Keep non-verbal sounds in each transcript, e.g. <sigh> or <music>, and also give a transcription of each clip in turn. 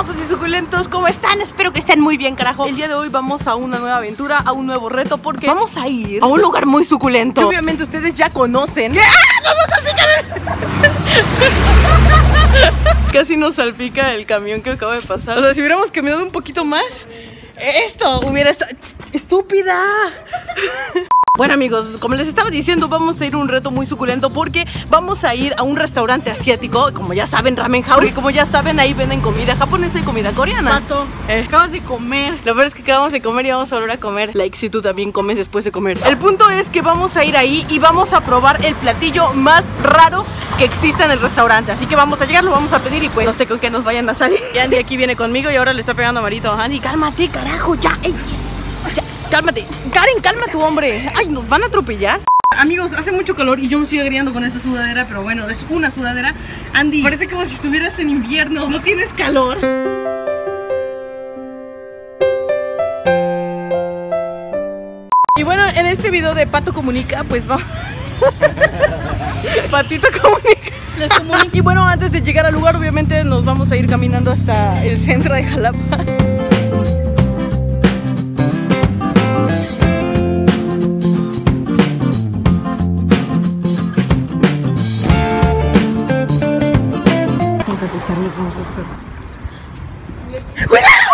hermosos y suculentos, ¿cómo están? Espero que estén muy bien, carajo. El día de hoy vamos a una nueva aventura, a un nuevo reto, porque vamos a ir a un lugar muy suculento. Que obviamente ustedes ya conocen. ¡Ah! ¡Nos va a salpicar! <laughs> Casi nos salpica el camión que acaba de pasar. O sea, si hubiéramos caminado un poquito más, esto hubiera estado... ¡Estúpida! Bueno amigos, como les estaba diciendo, vamos a ir a un reto muy suculento porque vamos a ir a un restaurante asiático, como ya saben, Ramen House, y como ya saben, ahí venden comida japonesa y comida coreana. Pato, Eh. acabas de comer. Lo peor es que acabamos de comer y vamos a volver a comer. Like si tú también comes después de comer. El punto es que vamos a ir ahí y vamos a probar el platillo más raro que existe en el restaurante. Así que vamos a llegar, lo vamos a pedir y pues no sé con qué nos vayan a salir. Y Andy aquí viene conmigo y ahora le está pegando a Marito. Andy, cálmate, carajo, ya. ey. Cálmate. Karen, calma tu hombre. Ay, nos van a atropellar. Amigos, hace mucho calor y yo me estoy agriando con esta sudadera, pero bueno, es una sudadera. Andy, parece como si estuvieras en invierno, no tienes calor. Y bueno, en este video de Pato Comunica, pues vamos. <laughs> Patito Comunica. Les comunico. <laughs> Y bueno, antes de llegar al lugar, obviamente nos vamos a ir caminando hasta el centro de Jalapa. ¡Cuidado!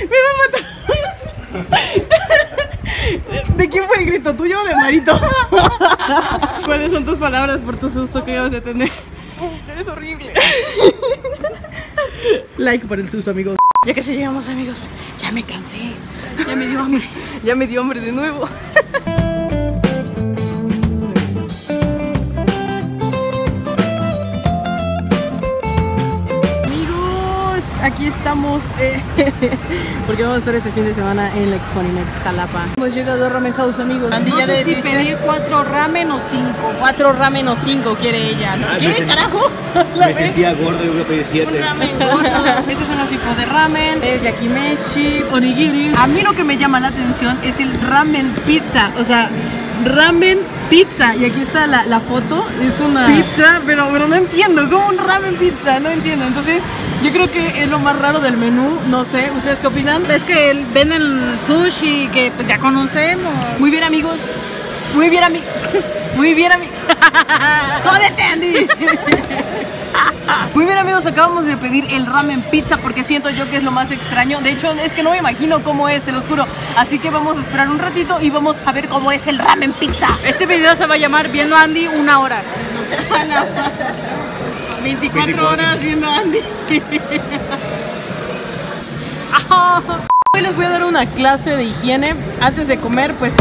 ¡Me va a matar! ¿De quién fue el grito? ¿Tuyo o de Marito? ¿Cuáles son tus palabras por tu susto que ibas a tener? Eres horrible. Like por el susto, amigos. Ya casi llegamos, amigos. Ya me cansé. Ya me dio hambre. <laughs> Ya me dio hambre de nuevo. <laughs> estamos eh, <laughs> porque vamos a estar este fin de semana en la Exponimex Jalapa. Hemos llegado a Ramen House, amigos. Andy, No ya sé si pedir cuatro ramen o cinco. Cuatro ramen o cinco quiere ella. ¿no? Ah, ¿Qué, me carajo? <laughs> Me sentía gordo y voy a pedir siete. <laughs> Estos son los tipos de ramen, es yakimeshi, onigiri. A mí lo que me llama la atención es el ramen pizza, o sea, ramen pizza. Y aquí está la, la foto, es una pizza, pero, pero no entiendo, ¿cómo un ramen pizza? No entiendo. Entonces, yo creo que es lo más raro del menú, no sé, ¿ustedes qué opinan? Ves que el- venden sushi que pues, ya conocemos. Muy bien, amigos. Muy bien, amigos. Muy bien, amigos. <laughs> ¡Jódete, Andy! Muy bien amigos, acabamos de pedir el ramen pizza porque siento yo que es lo más extraño. De hecho, es que no me imagino cómo es, se los juro. Así que vamos a esperar un ratito y vamos a ver cómo es el ramen pizza. Este video se va a llamar Viendo a Andy una hora. <laughs> 24 horas viendo a Andy. <laughs> Hoy les voy a dar una clase de higiene. Antes de comer, pues,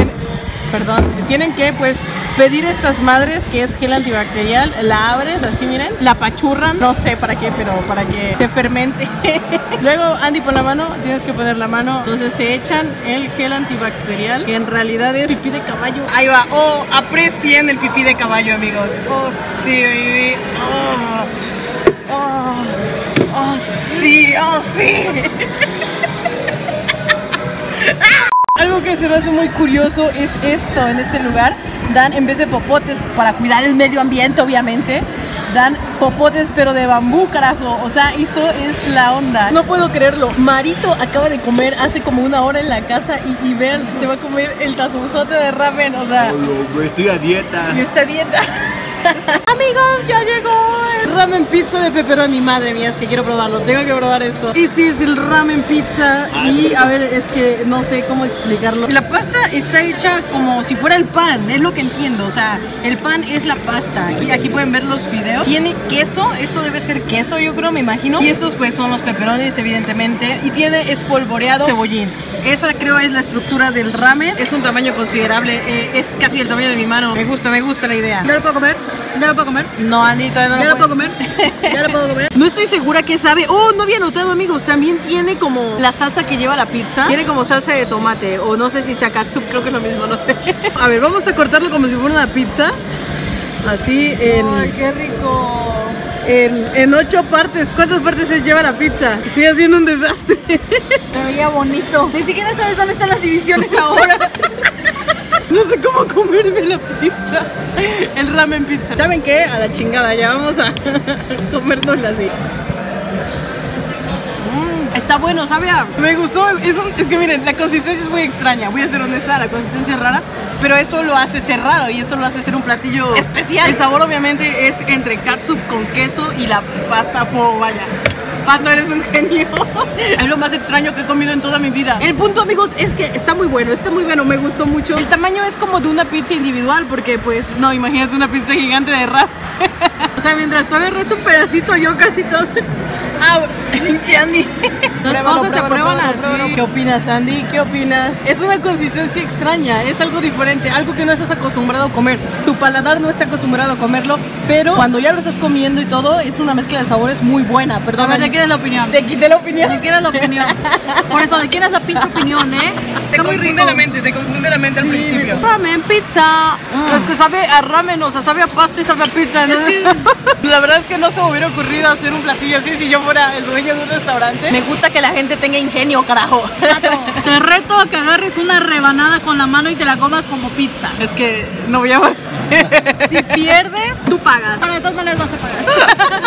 perdón, tienen que, pues, pedir estas madres que es gel antibacterial. La abres, así miren, la pachurran. No sé para qué, pero para que se fermente. <laughs> Luego, Andy, pon la mano. Tienes que poner la mano. Entonces se echan el gel antibacterial, que en realidad es pipí de caballo. Ahí va. Oh, aprecien el pipí de caballo, amigos. Oh, sí, baby. Oh, oh, oh, sí, oh, sí. <laughs> Algo que se me hace muy curioso es esto, en este lugar dan en vez de popotes para cuidar el medio ambiente obviamente, dan popotes pero de bambú carajo, o sea, esto es la onda. No puedo creerlo, Marito acaba de comer hace como una hora en la casa y, y vean, se va a comer el tazonzote de ramen, o sea, Estoy a dieta. y esta dieta. <laughs> Amigos, ya llegó ramen pizza de pepperoni. Madre mía, es que quiero probarlo. Tengo que probar esto. Este es el ramen pizza. Y a ver, es que no sé cómo explicarlo. La pasta está hecha como si fuera el pan. Es lo que entiendo. O sea, el pan es la pasta. Aquí, aquí pueden ver los fideos. Tiene queso. Esto debe ser queso, yo creo, me imagino. Y estos pues son los pepperonis, evidentemente. Y tiene espolvoreado cebollín. Esa creo es la estructura del ramen. Es un tamaño considerable. eh, es casi el tamaño de mi mano. Me gusta, me gusta la idea. ¿Ya lo puedo comer? ¿Ya lo puedo comer? No, todavía no ¿Ya lo puedo comer? ¿Ya lo puedo comer? <laughs> No estoy segura que sabe. Oh, no había notado, amigos. También tiene como la salsa que lleva la pizza. Tiene como salsa de tomate. O no sé si sea katsup, creo que es lo mismo, no sé. <laughs> A ver, vamos a cortarlo como si fuera una pizza. Así en. ¡Ay, qué rico! En, en ocho partes. ¿Cuántas partes se lleva la pizza? Estoy haciendo un desastre. <laughs> Se veía bonito. Ni siquiera sabes dónde están las divisiones ahora. <laughs> No sé cómo comerme la pizza. El ramen pizza. ¿Saben qué? A la chingada, ya vamos a <laughs> comérnosla así. Está bueno, ¿sabe? a- Me gustó. Es, un- es que miren, la consistencia es muy extraña. Voy a ser honesta, la consistencia es rara. Pero eso lo hace ser raro y eso lo hace ser un platillo Especial. El sabor obviamente es entre catsup con queso y la pasta po, vaya. Pato, eres un genio. <laughs> Es lo más extraño que he comido en toda mi vida. El punto, amigos, es que está muy bueno, está muy bueno, me gustó mucho. El tamaño es como de una pizza individual, porque pues, no, imagínate una pizza gigante de rap. <laughs> O sea, mientras todavía resta un pedacito, yo casi todo. Ah, pinche Andy. Las cosas se prueban así. ¿Qué opinas, Andy? ¿Qué opinas? Es una consistencia extraña, es algo diferente, algo que no estás acostumbrado a comer. Tu paladar no está acostumbrado a comerlo, pero cuando ya lo estás comiendo y todo, es una mezcla de sabores muy buena. Perdón, ver, ¿de Andy. quién es la opinión? Te quité la opinión. ¿De quién es la opinión? Por eso, ¿de quién es la pinche opinión, eh? Te confunde la mente, te confunde la mente al principio. Ramen, pizza. Es que sabe a ramen, o sea, sabe a pasta y sabe a pizza. <laughs> La verdad es que no se me hubiera ocurrido hacer un platillo así si yo fuera el dueño de un restaurante. Me gusta que la gente tenga ingenio, carajo. Te reto a que agarres una rebanada con la mano y te la comas como pizza. Es que no voy a... Si pierdes, tú pagas. Bueno, de todas maneras vas a pagar. <laughs>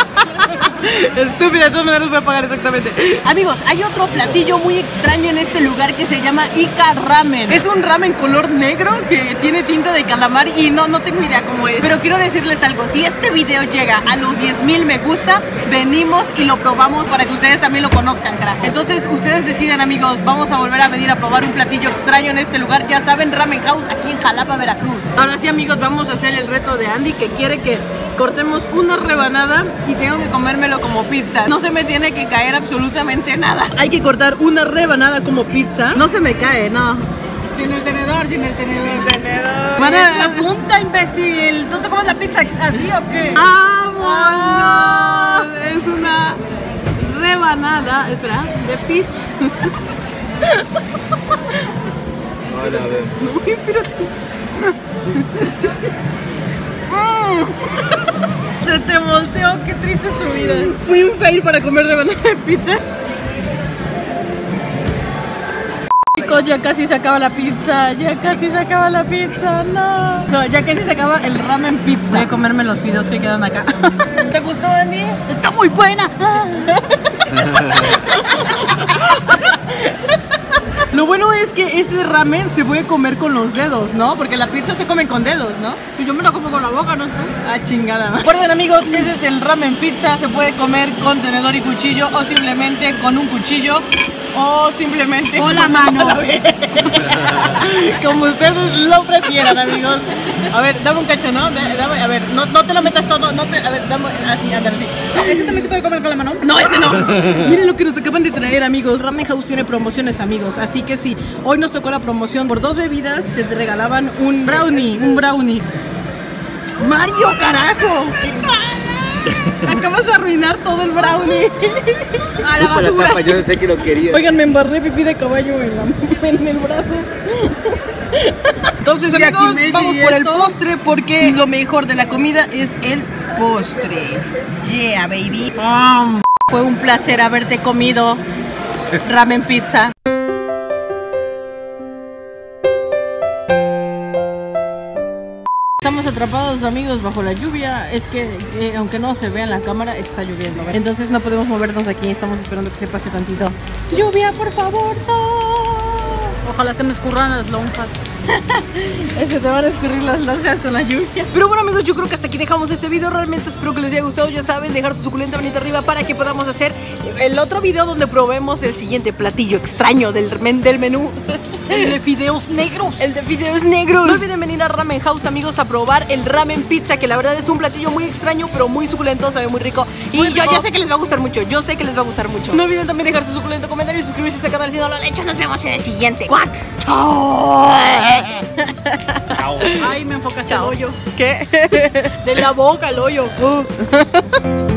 Estúpida, de todas maneras voy a pagar exactamente. Amigos, hay otro platillo muy extraño en este lugar que se llama Ika Ramen. Es un ramen color negro que tiene tinta de calamar y no, no tengo idea cómo es. Pero quiero decirles algo, si este video llega a los 10 mil me gusta, venimos y lo probamos para que ustedes también lo conozcan, carajo. Entonces, ustedes deciden, amigos, vamos a volver a venir a probar un platillo extraño en este lugar. Ya saben, Ramen House aquí en Jalapa, Veracruz. Ahora sí, amigos, vamos a hacer el reto de Andy que quiere que cortemos una rebanada y tengo que comérmelo como pizza. No se me tiene que caer absolutamente nada. Hay que cortar una rebanada como pizza. No se me cae, no. Sin el tenedor, sin el tenedor. Van Es la punta, imbécil. ¿Tú te comes la pizza así o qué? ¡Vámonos! Es una rebanada, espera, de pizza. Hola, a ver. No, espérate. Se te volteó, qué triste es tu vida. Fui un fail para comer rebanada de pizza. Chicos, ya casi se acaba la pizza, ya casi se acaba la pizza, no. No, ya casi se acaba el ramen pizza. Voy a comerme los fideos que quedan acá. <laughs> ¿Te gustó, Andy? Está muy buena. <laughs> Lo bueno es que ese ramen se puede comer con los dedos, ¿no? Porque la pizza se come con dedos, ¿no? Y Yo me lo como con la boca, ¿no? Ah, chingada. Recuerden amigos, ese es el ramen pizza. Se puede comer con tenedor y cuchillo o simplemente con un cuchillo o simplemente Con la <laughs> mano. <laughs> Como ustedes lo prefieran, amigos. A ver, dame un cacho, ¿no? Dame- a ver, no, no te lo metas todo, no te, a ver, dame así, ándale así. ¿Este también se puede comer con la mano? No, ese no. Miren lo que nos acaban de traer, amigos. Ramen House tiene promociones, amigos. Así que sí, hoy nos tocó la promoción. Por dos bebidas te regalaban un brownie, un brownie. Mario, carajo. <laughs> Acabas de arruinar todo el brownie. <laughs> A la Chupa la basura. tapa, yo sé que lo quería. Oigan, me embarré pipí de caballo en, la- <laughs> en el brazo. Entonces, amigos, vamos por el postre porque lo mejor de la comida es el postre. Yeah, baby. Ah, fue un placer haberte comido ramen pizza. Atrapados amigos bajo la lluvia, es que eh, aunque no se vea en la cámara está lloviendo, entonces no podemos movernos aquí, estamos esperando que se pase tantito. Lluvia, por favor, no. Ojalá se me escurran las lonjas. <laughs> Se te van a escurrir las lonjas con la lluvia. Pero bueno amigos, yo creo que hasta aquí dejamos este video. Realmente espero que les haya gustado. Ya saben, dejar su suculenta manita arriba para que podamos hacer el otro video donde probemos el siguiente platillo extraño del, men- del menú. <laughs> El de fideos negros. El de videos negros. No olviden venir a Ramen House, amigos, a probar el ramen pizza, que la verdad es un platillo muy extraño, pero muy suculento, sabe muy rico. Y yo ya sé que les va a gustar mucho. Yo sé que les va a gustar mucho. No olviden también dejar su suculento comentario y suscribirse a este canal si no lo han hecho. Nos vemos en el siguiente. ¡Cuac! ¡Chao! Ay, me enfocaste Chao. el hoyo. ¿Qué? De la boca el hoyo. <laughs>